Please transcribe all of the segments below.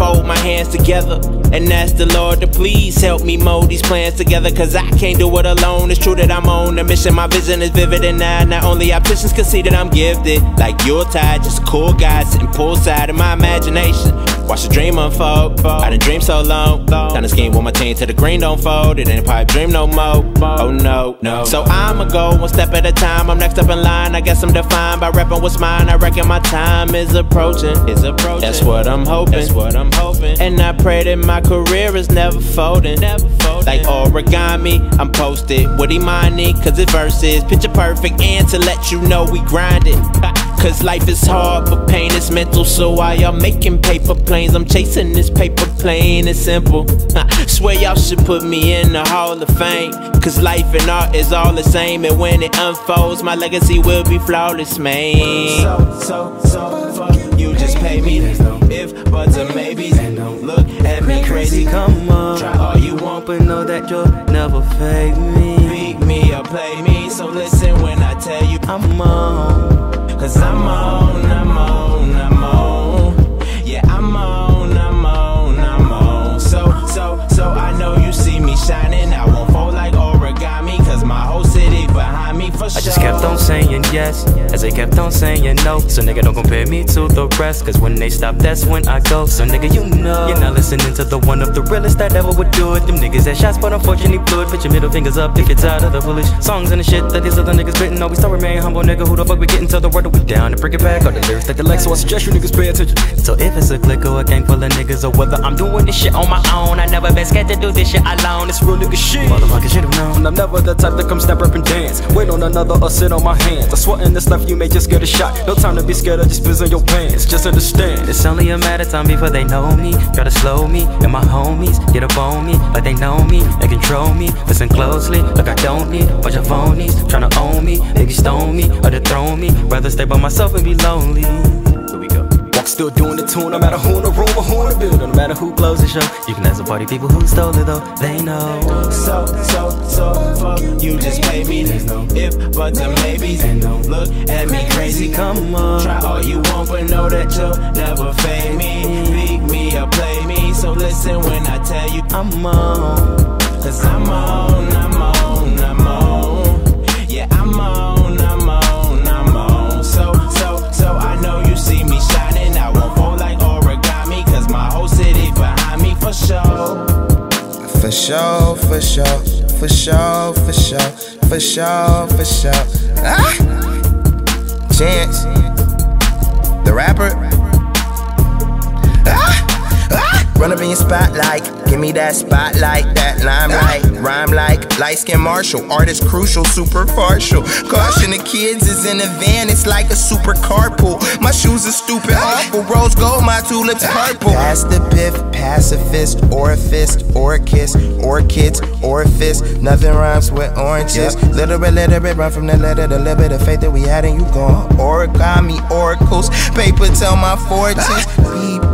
fold my hands together and ask the Lord to please help me mold these plans together. Cause I can't do it alone. It's true that I'm on a mission. My vision is vivid, and now not only opticians can see that I'm gifted. Like you're tired, just cool guy sitting poolside in my imagination. Watch the dream unfold. I done dream so long. Time to scheme with my team till the green don't fold. It ain't a pipe dream no more. Oh no, no. So I'ma go one step at a time. I'm next up in line. I guess I'm defined by repping what's mine. I reckon my time is approaching. Is approaching. That's what I'm hoping. That's what I'm hoping. And I pray that my career is never folding. Never folding. Like origami, I'm posted with Imani. Cause it's verses. Picture perfect. And to let you know we grinded. Cause life is hard, but pain is mental. So while y'all making paper planes, I'm chasing this paper plane. It's simple. I Swear y'all should put me in the Hall of Fame. Cause life and art is all the same. And when it unfolds, my legacy will be flawless, man. So, so, so, fuck, you just pay me. If, buts, or maybes. And don't look at me crazy. Come on. Try all you want, but know that you'll never fade me. beat me or play me. So listen when I tell you. I'm on. Cause I'm on, I'm on, I'm on. Yeah, I'm on, I'm on, I'm on. So, so, so I know you see me shining. I won't fold like origami. Cause my whole city behind me for sure. I just kept on saying yes, as they kept on saying no. So nigga, don't compare me to the rest, cause when they stop, that's when I go. So nigga, you know, you're not listening to the one of the realest that ever would do it. Them niggas that shots, but unfortunately blew it. Put your middle fingers up if you're tired of the foolish songs and the shit that these other niggas spitting. Always start remain humble, nigga. Who the fuck we getting to the word that we down and bring it back? All the lyrics that they like, so I suggest you niggas pay attention. So if it's a clique or a gang full of niggas, or whether I'm doing this shit on my own, I never been scared to do this shit alone. It's real nigga shit. Motherfuckers should have known. I'm never the type to come step up and dance. Wait on another or sit on my hands. I swear in this life you may just get a shot. No time to be scared of just fizz your pants. Just understand. It's only a matter of time before they know me. Try to slow me, and my homies get up on me like they know me. They control me. Listen closely, like I don't need bunch of phonies. Tryna own me, niggas stone me or dethrone me. Rather stay by myself and be lonely. Still doing the tune, no matter who in the room or who in the building, no matter who blows the show. You can ask the party people who stole it though, they know. So, so, so, fuck, you just pay me. There's no If, buts, or maybes. And don't look at me crazy. Come on. Try all you want, but know that you'll never fade me. Beat me or play me. So listen when I tell you. I'm on. Cause I'm on, I'm on, sure, for sure, for sure, for sure, for sure, for sure. Ah! Chance, the rapper. Run up in your spotlight, give me that spotlight, that limelight. Rhyme like light skin Marshall, artist crucial, super partial. Caution the kids is in a van, it's like a super carpool. My shoes are stupid, awful. Rose gold, my tulips purple. Pass the piff, pacifist, orifice, or a kiss, orchids, fist. Nothing rhymes with oranges. Little bit, little bit, run from the letter, the little bit of faith that we had in you gone. Origami, oracles, paper tell my fortunes.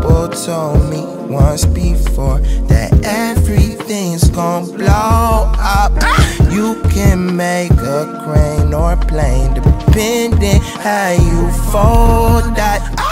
told me once before that everything's gonna blow up. You can make a crane or plane depending how you fold that.